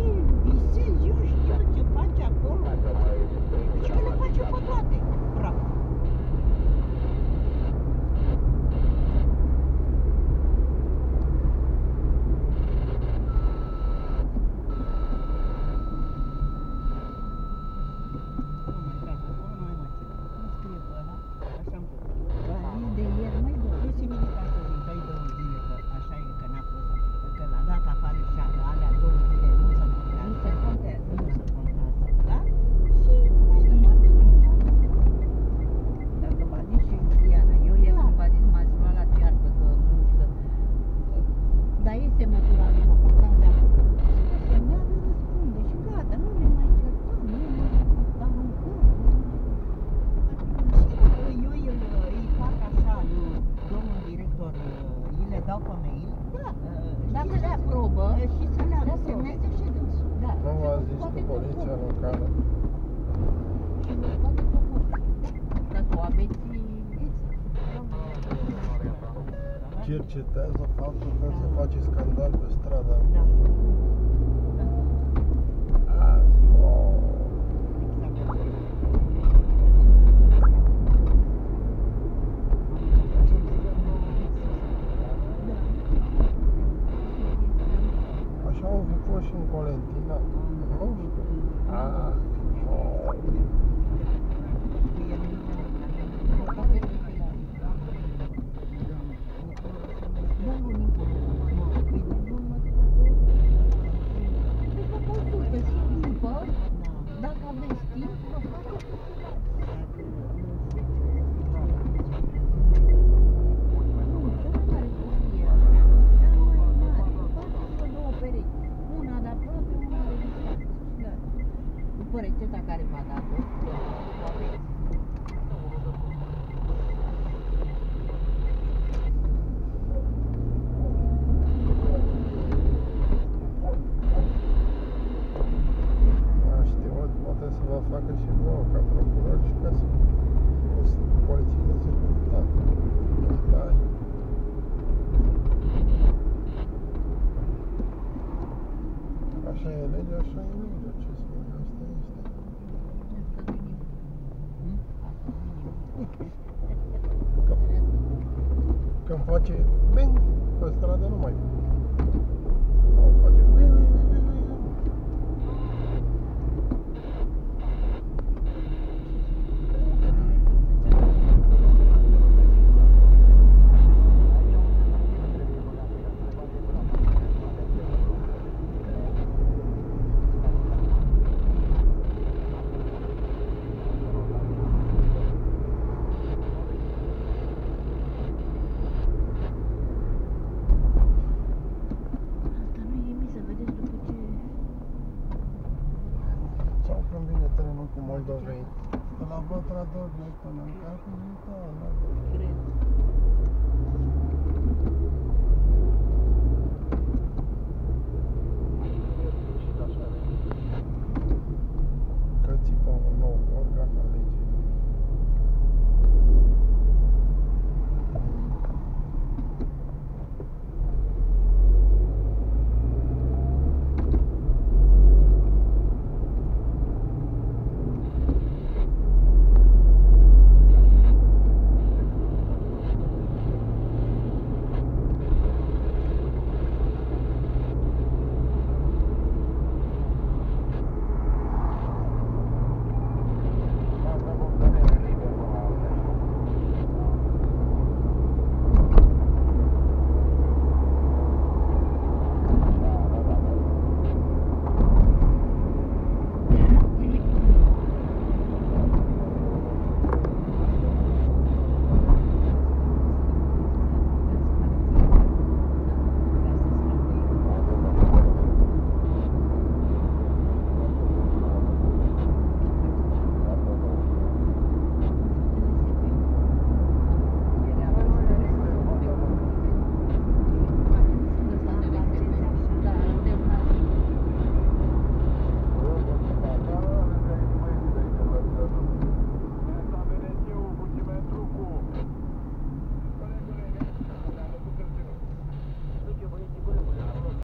Woo! dau pe mail. Da. Uh, Dacă le da, aprobă uh, și să le da, semneze și dânsul. Da. Nu a zis cu poliția locală. Și nu poate Dacă o aveți cercetează faptul că se da. face scandal pe stradă. Da. rețeta care m-a dat-o. Da, facă și nouă ca procuror și ca să politizeze da. Așa e legea, așa e legea. îmi face bang pe stradă, nu mai termenul cu Moldovei. De la Botra Dobrei până în Capul Italia. Cred.